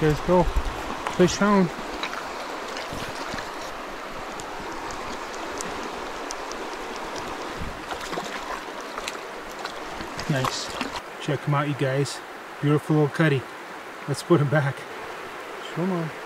guys go. Fish on. Nice. Check him out, you guys. Beautiful little cutty. Let's put him back. Come on.